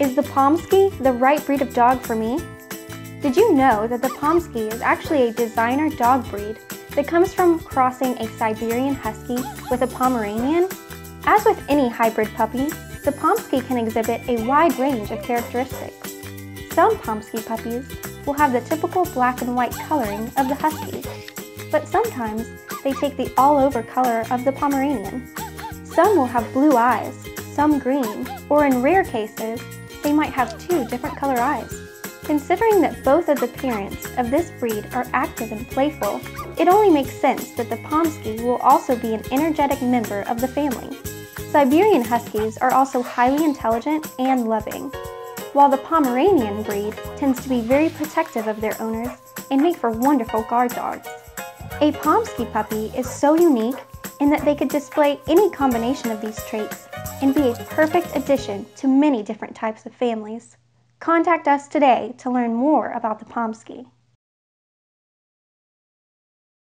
Is the Pomsky the right breed of dog for me? Did you know that the Pomsky is actually a designer dog breed that comes from crossing a Siberian Husky with a Pomeranian? As with any hybrid puppy, the Pomsky can exhibit a wide range of characteristics. Some Pomsky puppies will have the typical black and white coloring of the Husky, but sometimes they take the all-over color of the Pomeranian. Some will have blue eyes, some green, or in rare cases, they might have two different color eyes. Considering that both of the parents of this breed are active and playful, it only makes sense that the Pomsky will also be an energetic member of the family. Siberian Huskies are also highly intelligent and loving, while the Pomeranian breed tends to be very protective of their owners and make for wonderful guard dogs. A Pomsky puppy is so unique in that they could display any combination of these traits and be a perfect addition to many different types of families. Contact us today to learn more about the Pomsky.